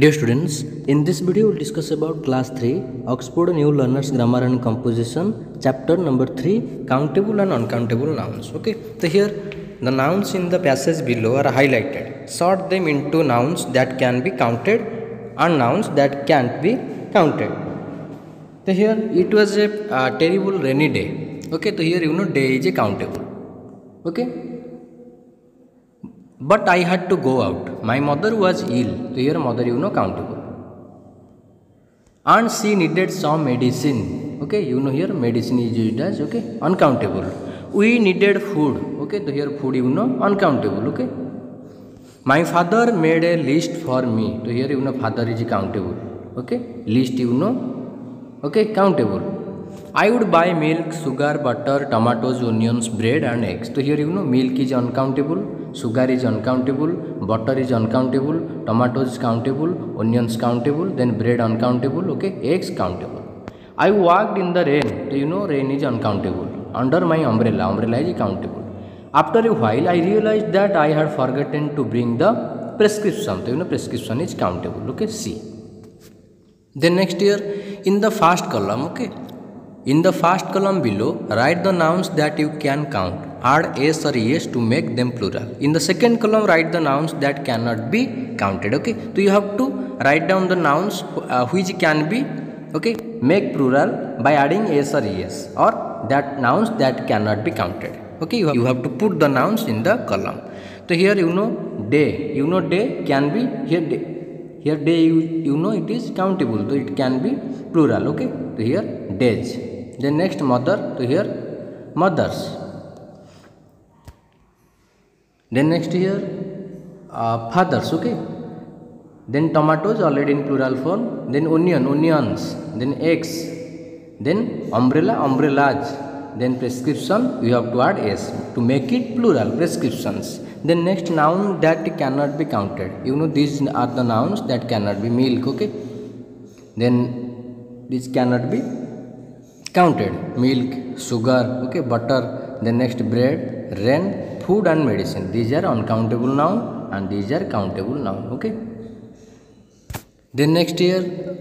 Dear students, in this video we will discuss about class 3 Oxford New Learners Grammar and Composition chapter number 3 countable and uncountable nouns okay so here the nouns in the passage below are highlighted sort them into nouns that can be counted and nouns that can't be counted so here it was a uh, terrible rainy day okay so here you know day is a countable okay But I had to go out. My mother was ill. So your mother you know countable. And she needed some medicine. Okay, you know here medicine is used as okay uncountable. We needed food. Okay, so here food you know uncountable. Okay. My father made a list for me. So here you know father is countable. Okay, list you know. Okay, countable. I would buy milk, sugar, butter, tomatoes, onions, bread, and eggs. So here you know milk is uncountable. sugar is uncountable, butter is uncountable, tomatoes is countable, onions countable, then bread uncountable, okay, eggs countable. I walked in the rain, you know rain is uncountable, under my umbrella, umbrella is countable. After a while, I realized that I had forgotten to bring the prescription, you know prescription is countable, okay, C. Then next year, in the first column, okay, In the first column below, write the nouns that you can count, add s or es to make them plural. In the second column, write the nouns that cannot be counted. Okay, so you have to write down the nouns uh, which can be okay make plural by adding s or es or that nouns that cannot be counted. Okay, you have, you have to put the nouns in the column. So here you know day, you know day can be here day. Here day you, you know it is countable, so it can be plural. Okay, so here days. then next mother to here mothers then next here uh, fathers okay then tomatoes already in plural form then onion onions then eggs then umbrella umbrellas then prescription you have to add s to make it plural prescriptions then next noun that cannot be counted you know these are the nouns that cannot be milk okay then this cannot be counted milk, sugar, okay, butter, then next bread, rain, food and medicine. These are uncountable noun and these are countable noun. Okay. Then next year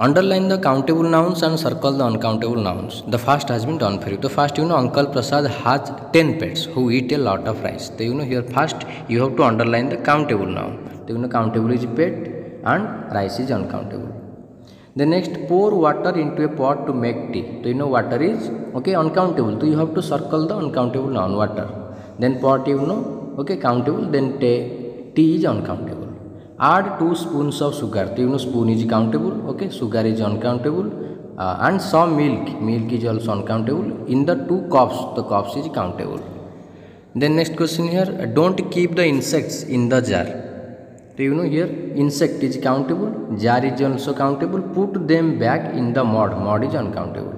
Underline the countable nouns and circle the uncountable nouns. The first has been done for you. The first, you know, Uncle Prasad has 10 pets who eat a lot of rice. So, you know, here first you have to underline the countable noun. So, you know, countable is pet and rice is uncountable. The next, pour water into a pot to make tea. So you know water is uncountable, so you have to circle the uncountable noun water. Then pot you know countable, then tea is uncountable. Add 2 spoons of sugar. So you know spoon is countable, sugar is uncountable, uh, and some milk is also uncountable. In the 2 cups, the cups is countable. Then next question here, don't keep the insects in the jar. Do you know here insect is countable, jar is also countable, put them back in the mod, mod is uncountable.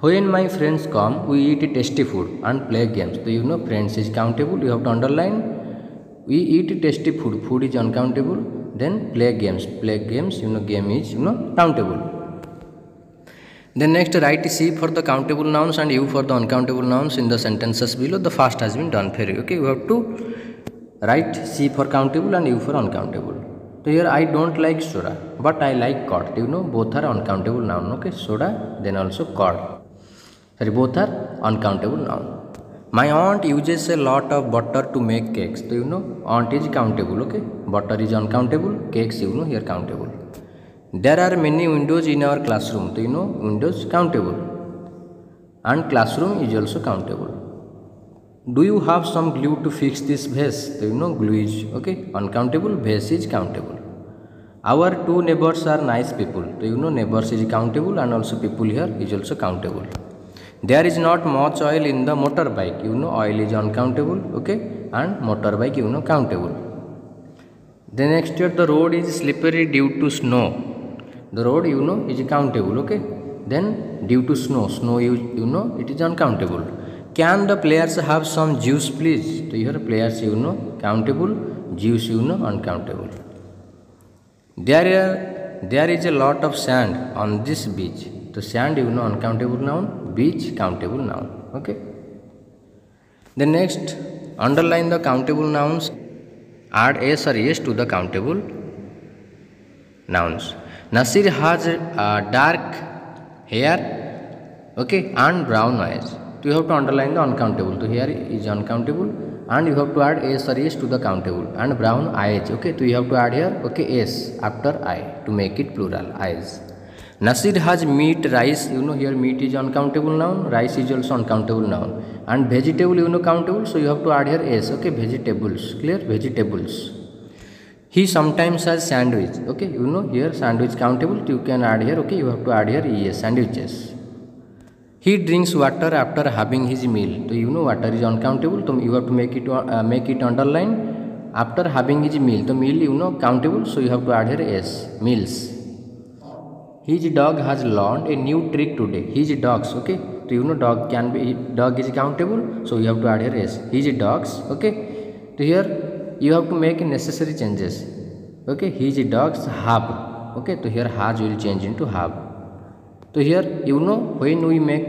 When my friends come, we eat tasty food and play games. Do you know friends is countable, you have to underline. We eat tasty food, food is uncountable, then play games, you know game is, you know, countable. Then next write C for the countable nouns and U for the uncountable nouns in the sentences below. The first has been done. Okay, we have to Write C for countable and U for uncountable. So here I don't like soda, but I like cod. You know, both are uncountable noun. Okay, soda, then also cod. Sorry, both are uncountable noun. My aunt uses a lot of butter to make cakes. So you know, aunt is countable. Okay, butter is uncountable. Cakes, you know, here countable. There are many windows in our classroom. So you know, windows countable, and classroom is also countable do you have some glue to fix this vase? So, you know glue is okay. Uncountable vase is countable. Our two neighbors are nice people. So, you know neighbors is countable and also people here is also countable. There is not much oil in the motorbike. You know oil is uncountable. Okay, and motorbike you know countable. The next year the road is slippery due to snow. The road you know is countable. Okay, then due to snow, snow you you know it is uncountable can the players have some juice please? So here players you know countable, juice you know uncountable. There are there is a lot of sand on this beach. the sand you know uncountable noun, beach countable noun. Okay. The next underline the countable nouns. Add s or s to the countable nouns. Nasir has dark hair, okay, and brown eyes. So you have to underline the uncountable. So here is uncountable and you have to add S or S to the countable and brown eyes. Okay, so you have to add here okay S after I to make it plural eyes. Nasir has meat, rice, you know here meat is uncountable noun, rice is also uncountable noun and vegetable you know countable so you have to add here S okay vegetables clear vegetables. He sometimes has sandwich okay you know here sandwich countable you can add here okay you have to add here ES sandwiches. he drinks water after having his meal. So you know water is uncountable. So you have to make it uh, make it underline. After having his meal, so meal you know countable. So you have to add here s meals. His dog has learned a new trick today. His dogs, okay. So you know dog can be dog is countable. So you have to add here s. His dogs, okay. So here you have to make necessary changes. Okay. His dogs have. Okay. So here has will change into have. तो here you know when we make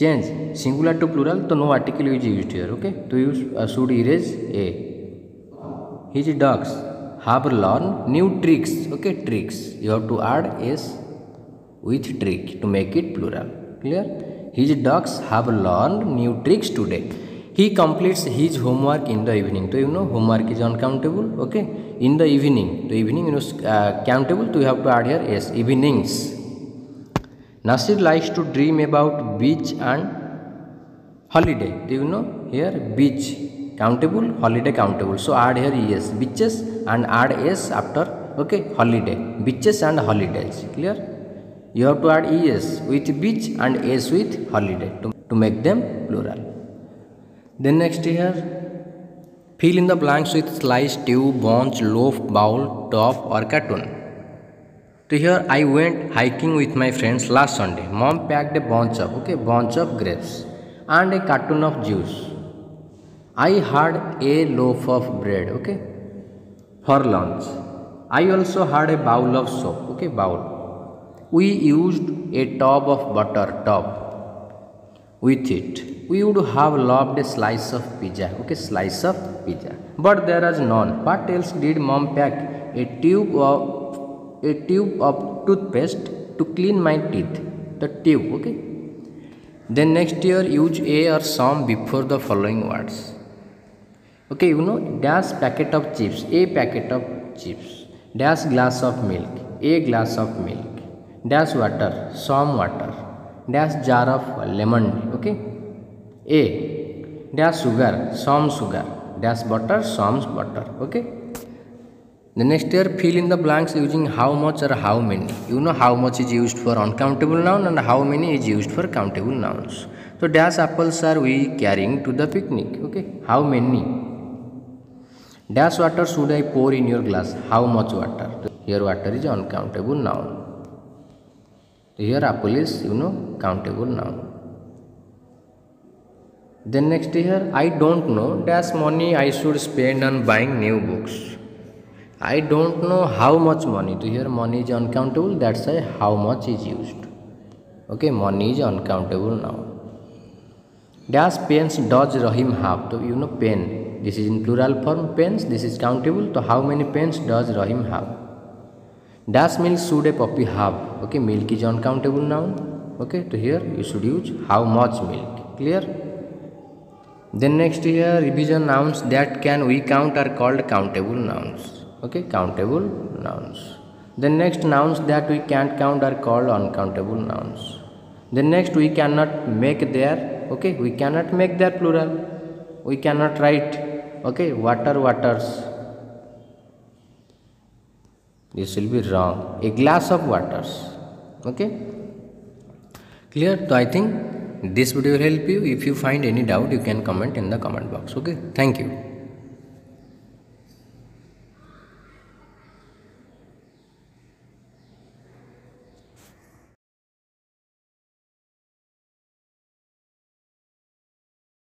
change singular to plural तो no article is used here okay तो you uh, should erase a his dogs have learned new tricks okay tricks you have to add s with trick to make it plural clear his dogs have learned new tricks today he completes his homework in the evening तो you know homework is uncountable okay in the evening तो evening you know uh, countable तो you have to add here s evenings Nasir likes to dream about beach and holiday. Do you know here beach countable holiday countable. So add here yes beaches and add s after okay holiday beaches and holidays clear. You have to add es with beach and s with holiday to, to make them plural. Then next here fill in the blanks with slice, tube, bunch, loaf, bowl, top or cartoon. To here I went hiking with my friends last Sunday. Mom packed a bunch of okay bunch of grapes and a carton of juice. I had a loaf of bread okay for lunch. I also had a bowl of soap okay bowl. We used a tub of butter tub with it. We would have loved a slice of pizza okay slice of pizza but there is none. What else did mom pack? A tube of a tube of toothpaste to clean my teeth the tube okay then next year use a or some before the following words okay you know dash packet of chips a packet of chips dash glass of milk a glass of milk dash water some water dash jar of lemon okay a dash sugar some sugar dash butter some butter okay the next year, fill in the blanks using how much or how many. You know how much is used for uncountable noun and how many is used for countable nouns. So dash apples are we carrying to the picnic. Okay, how many? Dash water should I pour in your glass? How much water? Here water is uncountable noun. Here apple is you know countable noun. Then next here I don't know dash money I should spend on buying new books. I don't know how much money. So here money is uncountable, that's why how much is used. Okay, money is uncountable now. Dash pens does Rahim have? So you know pen, this is in plural form, pens, this is countable. So how many pens does Rahim have? Dash milk should a puppy have? Okay, milk is uncountable noun. Okay, so here you should use how much milk. Clear? Then next here revision nouns that can we count are called countable nouns okay countable nouns the next nouns that we can't count are called uncountable nouns the next we cannot make their okay we cannot make their plural we cannot write okay water waters this will be wrong a glass of waters okay clear so i think this video will help you if you find any doubt you can comment in the comment box okay thank you